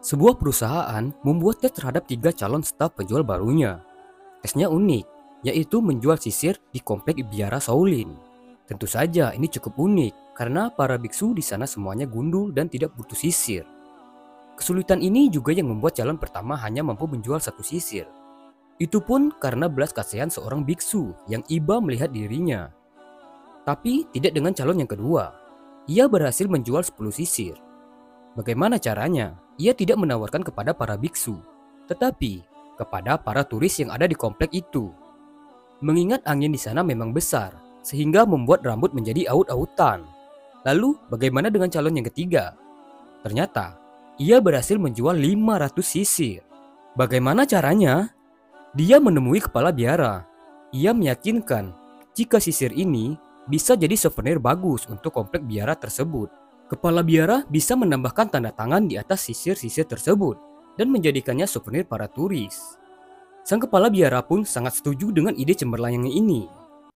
Sebuah perusahaan membuat tes terhadap tiga calon staf penjual barunya. Tesnya unik, yaitu menjual sisir di komplek Biara Shaolin. Tentu saja ini cukup unik karena para biksu di sana semuanya gundul dan tidak butuh sisir. Kesulitan ini juga yang membuat calon pertama hanya mampu menjual satu sisir. Itu pun karena belas kasihan seorang biksu yang iba melihat dirinya. Tapi tidak dengan calon yang kedua. Ia berhasil menjual 10 sisir. Bagaimana caranya? Ia tidak menawarkan kepada para biksu, tetapi kepada para turis yang ada di komplek itu. Mengingat angin di sana memang besar, sehingga membuat rambut menjadi aut-autan. Lalu, bagaimana dengan calon yang ketiga? Ternyata, ia berhasil menjual 500 sisir. Bagaimana caranya? Dia menemui kepala biara. Ia meyakinkan jika sisir ini bisa jadi souvenir bagus untuk komplek biara tersebut. Kepala biara bisa menambahkan tanda tangan di atas sisir-sisir tersebut dan menjadikannya souvenir para turis. Sang kepala biara pun sangat setuju dengan ide cemerlang ini